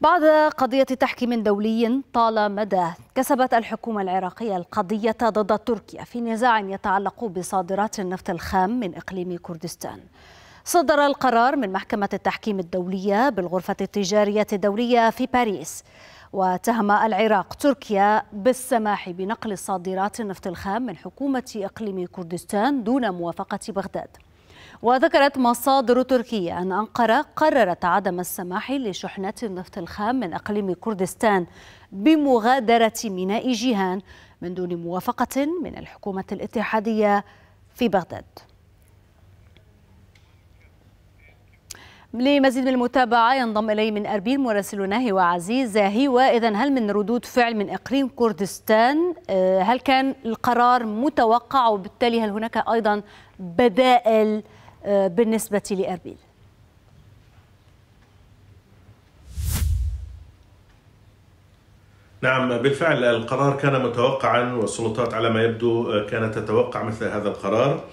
بعد قضية تحكيم دولي طال مدى كسبت الحكومة العراقية القضية ضد تركيا في نزاع يتعلق بصادرات النفط الخام من إقليم كردستان. صدر القرار من محكمة التحكيم الدولية بالغرفة التجارية الدولية في باريس واتهم العراق تركيا بالسماح بنقل صادرات النفط الخام من حكومة إقليم كردستان دون موافقة بغداد. وذكرت مصادر تركية أن أنقرة قررت عدم السماح لشحنات النفط الخام من أقليم كردستان بمغادرة ميناء جيهان من دون موافقة من الحكومة الاتحادية في بغداد. لمزيد من المتابعة ينضم إلي من أربيل مراسلنا هو عزيز. هيوة إذا هل من ردود فعل من إقليم كردستان؟ هل كان القرار متوقع؟ وبالتالي هل هناك أيضا بدائل بالنسبة لأربيل. نعم بالفعل القرار كان متوقعا والسلطات على ما يبدو كانت تتوقع مثل هذا القرار.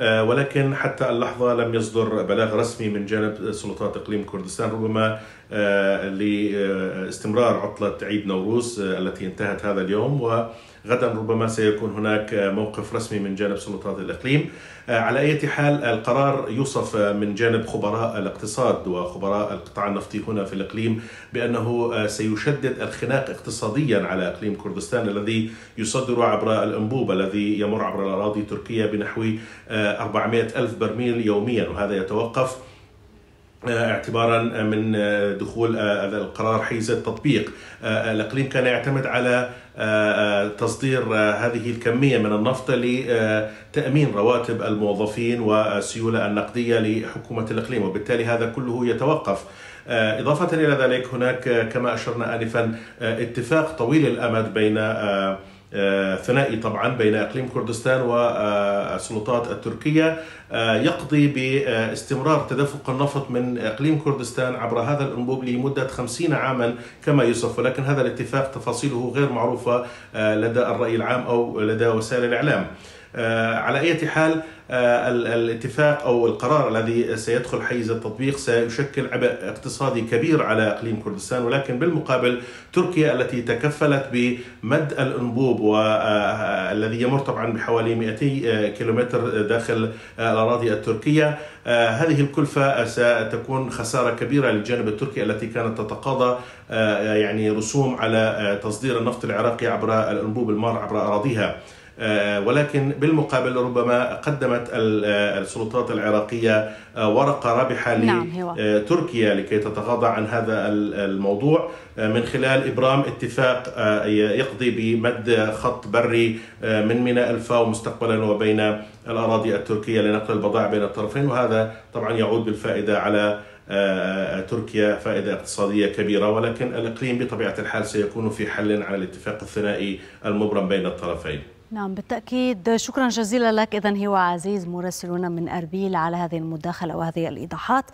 ولكن حتى اللحظة لم يصدر بلاغ رسمي من جانب سلطات إقليم كردستان ربما لاستمرار عطلة عيد نوروز التي انتهت هذا اليوم. وغدا ربما سيكون هناك موقف رسمي من جانب سلطات الإقليم. على أي حال القرار يوصف من جانب خبراء الاقتصاد وخبراء القطاع النفطي هنا في الإقليم بأنه سيشدد الخناق اقتصاديا على إقليم كردستان الذي يصدر عبر الأنبوب الذي يمر عبر الأراضي التركية بنحو 400 ألف برميل يوميا وهذا يتوقف اعتبارا من دخول هذا القرار حيز التطبيق. الإقليم كان يعتمد على تصدير هذه الكمية من النفط لتامين رواتب الموظفين والسيولة النقدية لحكومة الإقليم وبالتالي هذا كله يتوقف. إضافة إلى ذلك هناك كما أشرنا انفا اتفاق طويل الأمد بين ثنائي طبعا بين إقليم كردستان والسلطات التركية يقضي باستمرار تدفق النفط من إقليم كردستان عبر هذا الأنبوب لمدة 50 عاما كما يوصف ولكن هذا الاتفاق تفاصيله غير معروفة لدى الرأي العام أو لدى وسائل الإعلام. على أي حال الاتفاق أو القرار الذي سيدخل حيز التطبيق سيشكل عبء اقتصادي كبير على إقليم كردستان ولكن بالمقابل تركيا التي تكفلت بمد الأنبوب والذي يمر طبعا بحوالي 200 كيلومتر داخل الأراضي التركية. هذه الكلفة ستكون خسارة كبيرة للجانب التركي التي كانت تتقاضى يعني رسوم على تصدير النفط العراقي عبر الأنبوب المار عبر أراضيها. ولكن بالمقابل ربما قدمت السلطات العراقية ورقة رابحة لتركيا لكي تتغاضى عن هذا الموضوع من خلال إبرام اتفاق يقضي بمد خط بري من ميناء الفاو مستقبلا وبين الأراضي التركية لنقل البضائع بين الطرفين. وهذا طبعا يعود بالفائدة على تركيا فائدة اقتصادية كبيرة. ولكن الإقليم بطبيعة الحال سيكون في حل على الاتفاق الثنائي المبرم بين الطرفين. نعم بالتأكيد شكرا جزيلا لك. إذا هو عزيز مراسلنا من أربيل على هذه المداخلة وهذه الإيضاحات.